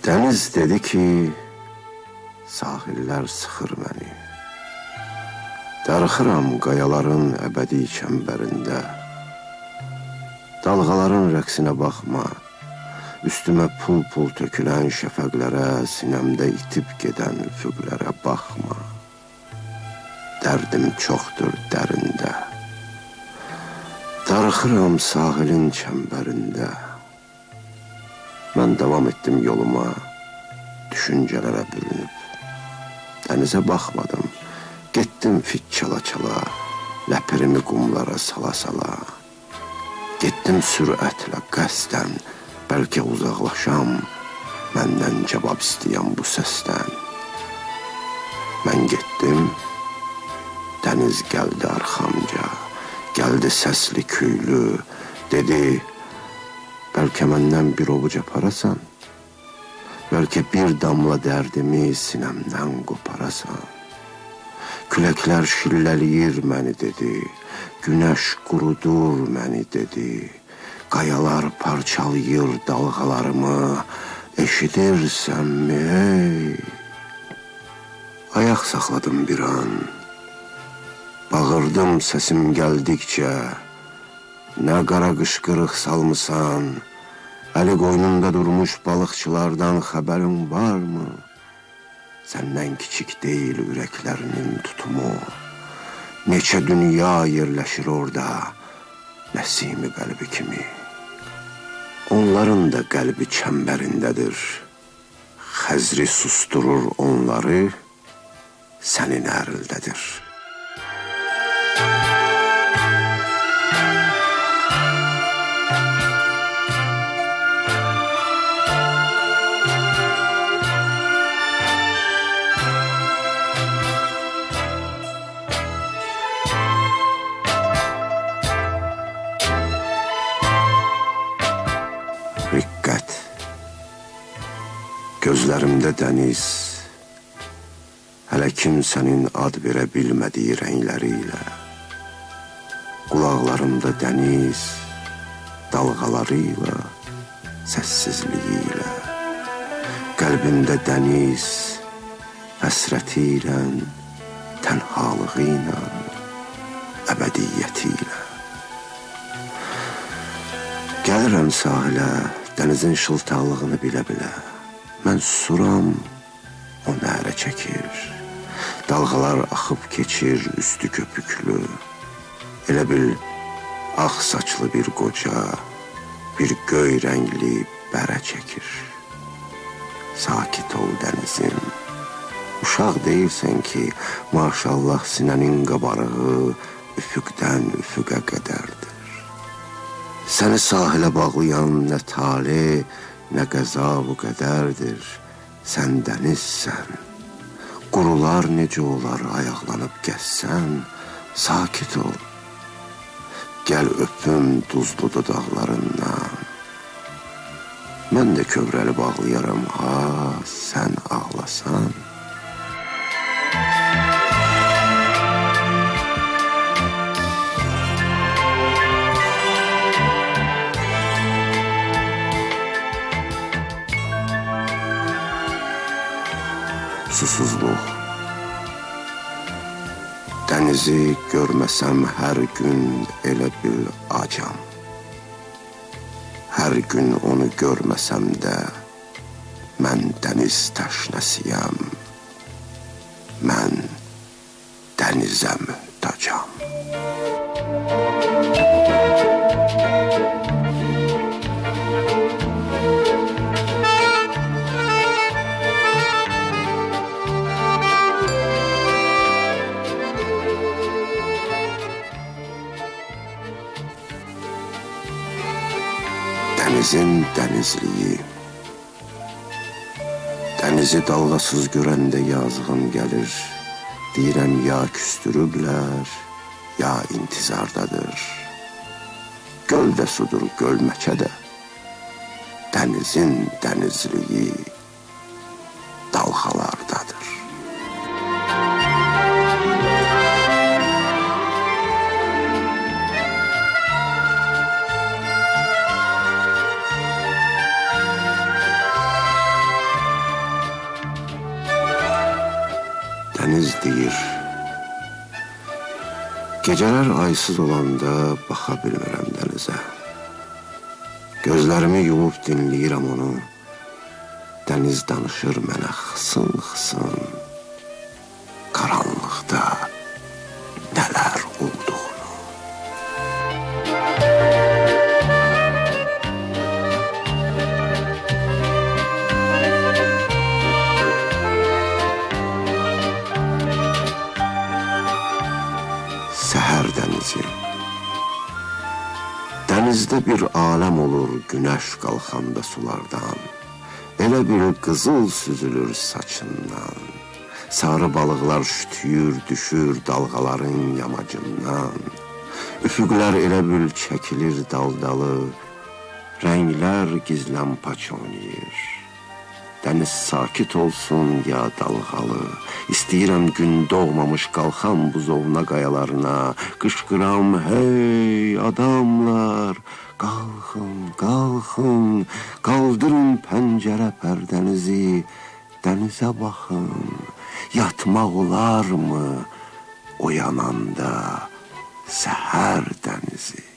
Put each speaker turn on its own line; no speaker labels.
Dəniz dedi ki, sahillər sıxır məni. Darıxıram qayaların əbədi çəmbərində. Dalğaların rəqsinə baxma, üstümə pul-pul tökülən şəfəqlərə, sinəmdə itib gedən üfüqlərə baxma. Dərdim çoxdur dərində. Darıxıram sahilin çəmbərində. Mən davam etdim yoluma, düşüncələrə bürünüb. Dənizə baxmadım, getdim fit çala-çala, ləpirimi qumlara sala-sala. Getdim sürətlə, qəsdən, bəlkə uzaqlaşam, məndən cavab istəyən bu səsdən. Mən getdim, dəniz gəldi arxamca, gəldi səsli küylü, dedi, Bəlkə məndən bir ovuc aparasan, bəlkə bir damla dərdimi sinəmdən qoparasan. Küləklər şilləliyir məni dedi, günəş qurudur məni dedi, qayalar parçalayır dalğalarımı, eşidirsənmi ey? Ayaq saxladım bir an, bağırdım səsim gəldikcə, Nə qara qışqırıq salmısan, əli qoynunda durmuş balıqçılardan xəbərin varmı? Səndən kiçik deyil ürəklərinin tutumu, neçə dünya yerləşir orada, nəsimi qəlbi kimi. Onların da qəlbi çəmbərindədir, xəzri susturur onları, sənin ərildədir. Gözlərimdə dəniz, hələ kimsənin ad verə bilmədiyi rəngləri ilə. Qulaqlarımda dəniz, dalğaları ilə, səssizliyi ilə. Qəlbimdə dəniz, həsrəti ilə, tənhalığı ilə, əbədiyyəti ilə. Gəlirəm sahilə, dənizin şıltaqlığını bilə-bilə. Mən susuram, o nərə çəkir. Dalğalar axıb keçir, üstü köpüklü. Elə bil ağ saçlı bir qoca, bir göy rəngli bərə çəkir. Sakit ol dənizim. Uşaq deyirsən ki, maşallah sinənin qabarığı üfüqdən üfüqə qədərdir. Səni sahilə bağlayan nə tale, Nə qəza bu qədərdir, sən dənizsən. Qurular necə olar ayaqlanıb gəzsən, sakit ol. Gəl öpüm duzlu dodaqlarından. Mən də kövrəli bağlayaram ha, sən susuzluq. Dənizi görməsəm hər gün elə bil acam. Hər gün onu görməsəm də mən dəniz təşnəsiyəm. Mən dənizə mühtacam. Dənizin dənizliyi Dənizi dalğasız görəndə yazığım gəlir Deyirəm ya küstürüblər, ya intizardadır. Göl də sudur, göl məkə də Dənizin dənizliyi dəniz deyir. Gecələr aysız olanda baxa bilmirəm dənizə. Gözlərimi yumub dinləyirəm onu. Dəniz danışır mənə xısın-xısın. Səhər dənizi. Dənizdə bir aləm olur günəş qalxanda sulardan. Elə bir qızıl süzülür saçından. Sarı balıqlar şütüyür, düşür dalğaların yamacından. Üfüqlər elə bil çəkilir daldalı. Rənglər gizlən paç oynayır. Dəniz sakit olsun ya dalğalı. İstəyirəm gün doğmamış qalxam buzovna qayalarına. Qışqıram, hey adamlar, qalxın, qalxın, qaldırın pəncərə pərdənizi, dənizə baxın. Yatmaq olarmı oyananda səhər dənizi?